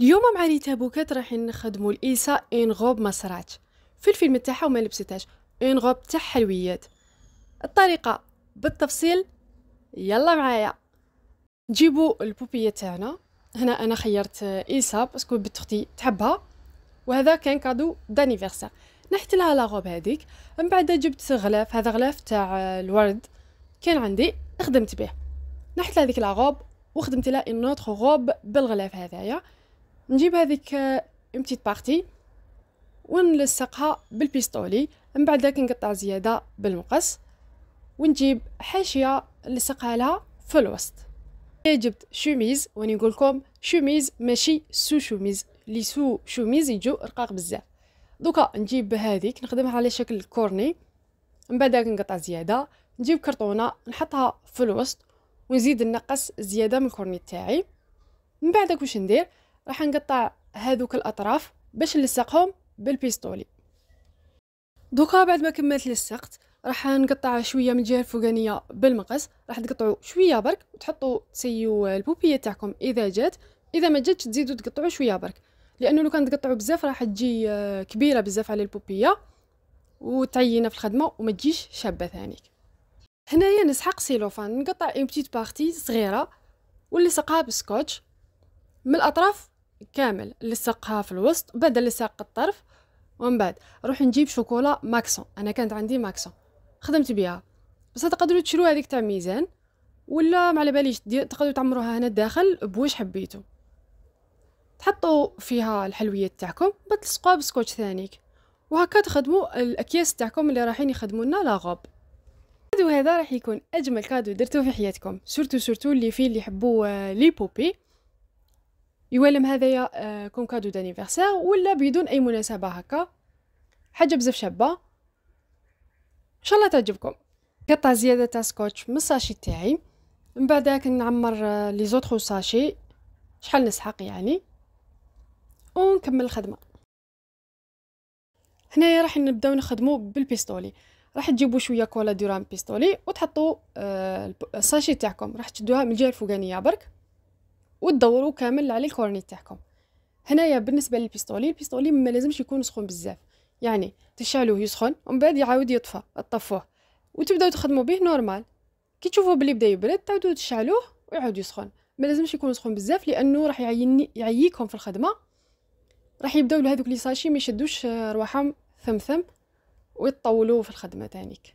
اليوم مع ريتا بوكات رايحين نخدموا الإيسا une robe ما صراتش في الفيلم تاعها وما لبستهاش. une robe تاع حلويات الطريقة بالتفصيل يلا معايا. نجيبوا البوبية تاعنا. هنا أنا خيرت إيسا parce que بنت أختي تحبها. وهذا كان cadeau d'anniversaire نحت لها la robe هذيك. من بعد جبت غلاف. هذا غلاف تاع الورد. كان عندي خدمت به. نحت لها هذيك la robe وخدمت لها autre robe بالغلاف هذايا. نجيب هذيك une petite partie ونلصقها بال pistolet من بعد ذاك نقطع زيادة بالمقص ونجيب حاشية نلصقها لها في الوسط. جبت شوميز وني نقول لكم شوميز ماشي sous-chemise les sous-chemises يجو رقاق بزاف. دوكا نجيب هذيك نخدمها على شكل cornet من بعد نقطع زيادة نجيب كرتونة نحطها في الوسط ونزيد نقص زيادة من ال cornet تاعي. من بعد واش ندير؟ راح نقطع هذوك الأطراف باش نلصقهم بال pistolet. دوكا بعد ما كملت لصقت راح نقطع شوية من الجهه الفوقانية بالمقص. راح تقطعوا شوية برك وتحطوا تسيو البوبية تاعكم إذا جات. إذا ما جاتش تزيدوا تقطعوا شوية برك لأنه لو كان تقطعوا بزاف راح تجي آه، كبيرة بزاف على البوبية وتعينا في الخدمة وما تجيش شابة ثانيك. هنايا نسحق سيلوفان نقطع une petite partie صغيرة ونلصقها بسكوتش. من الأطراف كامل لصقها في الوسط بعد لصق الطرف ومن بعد نروح نجيب شوكولا ماكسون. أنا كانت عندي ماكسون خدمت بها بس تقدروا تشرو هذيك تاع ميزان ولا ما على باليش تقدروا تعمروها هنا الداخل بواش حبيتو. تحطوا فيها الحلويات تاعكم بتلصقوها بسكوتش ثانيك وهكا تخدموا الأكياس تاعكم اللي رايحين يخدموا لنا la robe ال cadeau هذا راح يكون أجمل cadeau درتوه في حياتكم surtout surtout les filles اللي يحبوا آه، les poupées. يوالم هذايا آه، comme cadeau d'anniversaire ولا بدون أي مناسبة هكا. حاجة بزاف شابة. إن شاء الله تعجبكم. قطع زيادة تاع سكوتش من ال sachet تاعي. من بعد نعمر آه، les autres sachets. شحال نسحق يعني. ونكمل الخدمة. هنايا راح نبدأو نخدمو بال pistolet. راح تجيبوا شوية كولا دوران pistolet وتحطوا آه، ال sachet تاعكم. راح تشدوها من الجهة الفوقانية برك. وتدوروا كامل على ال cornet تاعكم. هنايا بالنسبة لل pistolet ال pistolet ما لازمش يكون سخون بزاف. يعني تشعلوه يسخن ومن بعد يعاود يطفى تطفوه. وتبداو تخدموا به normal كي تشوفوا بلي بدا يبرد تعاودوا تشعلوه ويعاود يسخن. ما لازمش يكون سخون بزاف لأنه راح يعيني يعييكم في الخدمة. راح يبداو لهذوك لي ساشي ما يشدوش رواحهم ثم ثم ويطولوا في الخدمة تانيك.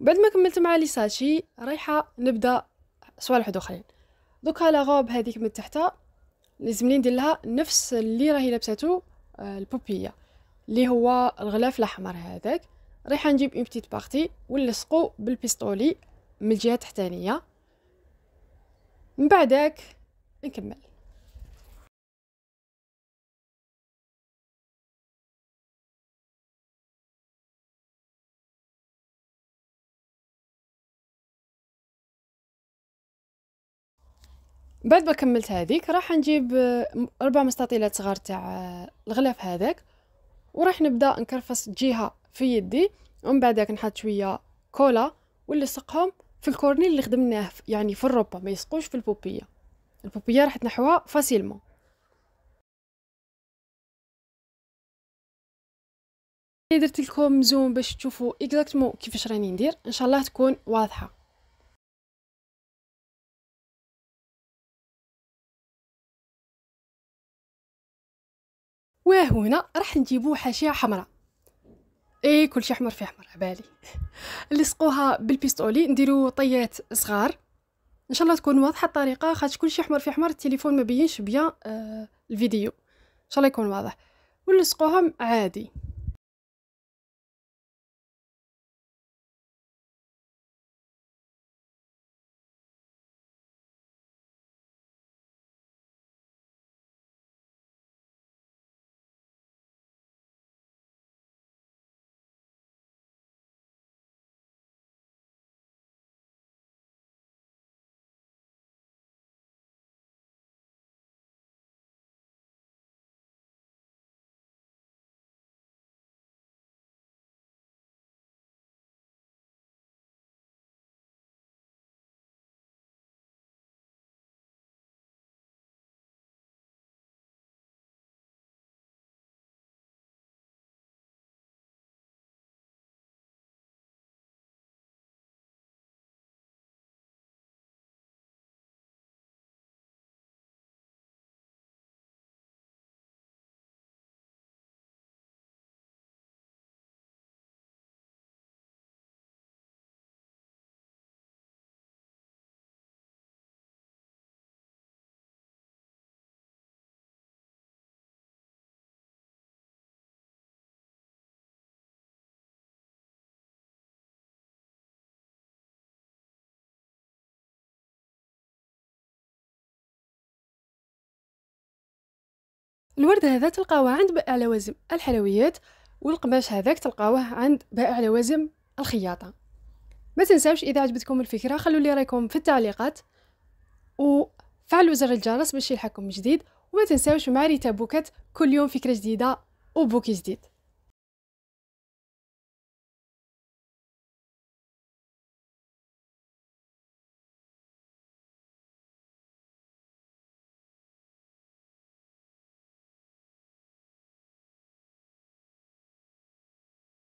بعد ما كملت مع les sachets رايحة نبدأ صوالح اخرين دوكا la robe هذيك من تحتها لازمني ندير لها نفس اللي راهي لابساتو آه، البوبية اللي هو الغلاف الأحمر هذاك. رايحة نجيب une petite partie ونلصقو بال pistolet من الجهة التحتانية. من بعدك نكمل. بعد ما كملت هذيك راح نجيب آه، أربع مستطيلات صغار تاع آه، الغلاف هذاك وراح نبدأ نكرفس جهة في يدي ومن بعد نحط شوية كولا ونلصقهم في ال cornet اللي خدمناه يعني في الروبا ما يسقوش في البوبية. البوبية راح تنحوها facilement. درت لكم zoom باش تشوفوا exactement كيفاش راني ندير إن شاء الله تكون واضحة. وهنا راح نجيبو حاشيه حمراء. اي كلشي احمر في احمر عبالي نلصقوها بالبيستولي نديرو طيات صغار. إن شاء الله تكون واضحة الطريقة خاطر كلشي احمر في احمر التليفون ما بينش بيان آه الفيديو. إن شاء الله يكون واضح. ونلصقوهم عادي. الورد هذا تلقاوه عند بائع لوازم الحلويات والقماش هذاك تلقاوه عند بائع لوازم الخياطة. ما تنساوش إذا عجبتكم الفكرة خلوا لي رأيكم في التعليقات وفعلوا زر الجرس باش يلحقكم جديد وما تنساوش مع ريتا بوكات كل يوم فكرة جديدة وبوكي جديد.